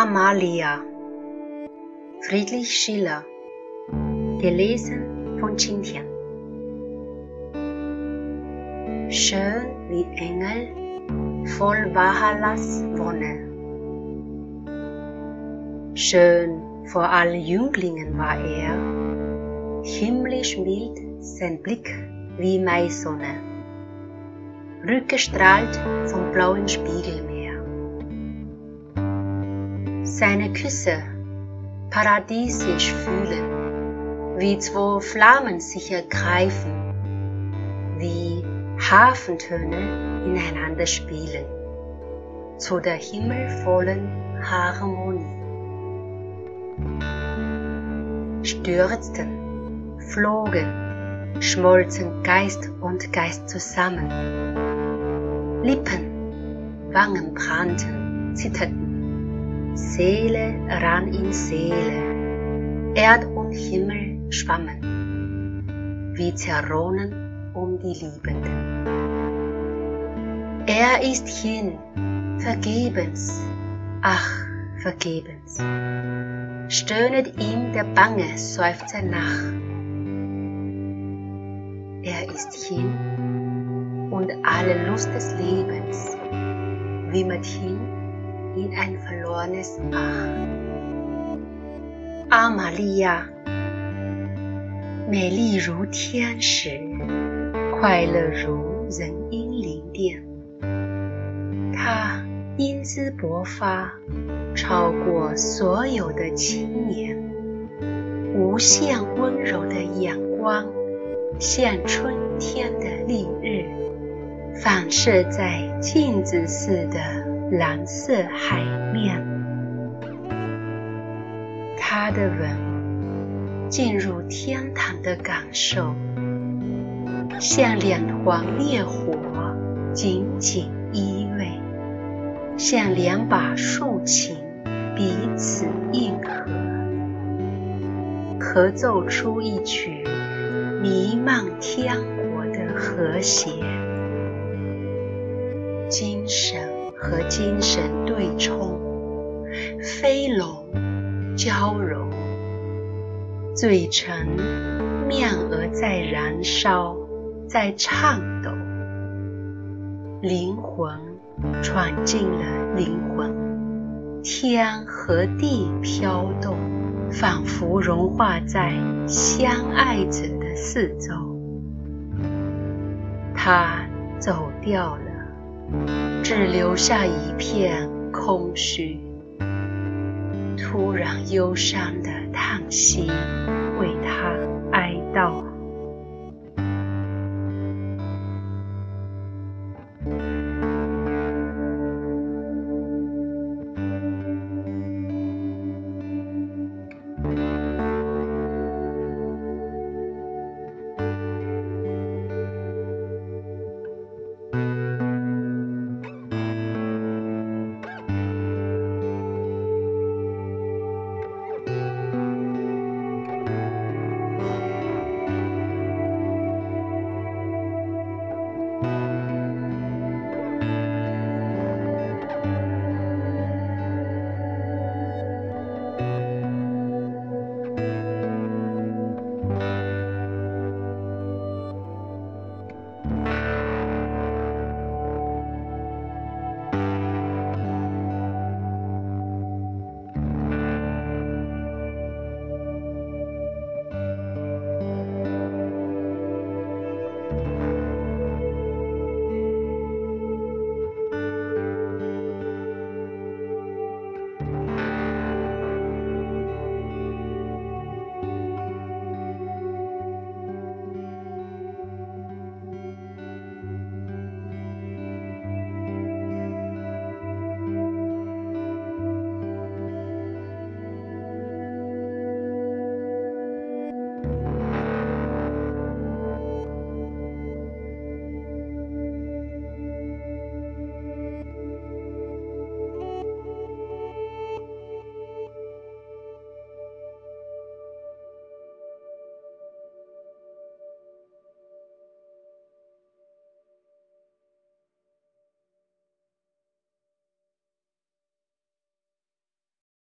Amalia. Friedrich Schiller. Gelesen von Qingtian Schön wie Engel voll Valhallas Wonne. Schön vor allen Jünglingen war er, himmlisch mild sein Blick wie Maisonne, rückgestrahlt vom blauen Spiegelmeer. Seine Küsse paradiesisch fühlen, wie zwei Flammen sich ergreifen, wie Hafentöne ineinander spielen, zu der himmelvollen Harmonie. Stürzten, flogen, schmolzen Geist und Geist zusammen. Lippen, Wangen brannten, zitterten Seele ran in Seele, Erd und Himmel schwammen, wie zerronnen um die Liebenden. Er ist hin, vergebens, ach, vergebens, stöhnet ihm der bange Seufzer nach. Er ist hin, und alle Lust des Lebens wimmert hin in ein verlorenes Ach. Ah, Maria，美丽如天使，快乐如人因灵殿。她英姿勃发，超过所有的青年，无限温柔的眼光，像春天的丽日，反射在镜子似的。蓝色海面，他的吻进入天堂的感受，像两团烈火紧紧依偎，像两把竖琴彼此应和，合奏出一曲弥漫天国的和谐，精神。和精神对冲，飞龙交融，嘴唇面额在燃烧，在颤抖，灵魂闯进了灵魂，天和地飘动，仿佛融化在相爱者的四周。他走掉了。只留下一片空虚，突然忧伤的叹息。